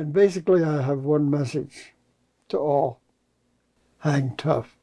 And basically, I have one message to all hang tough.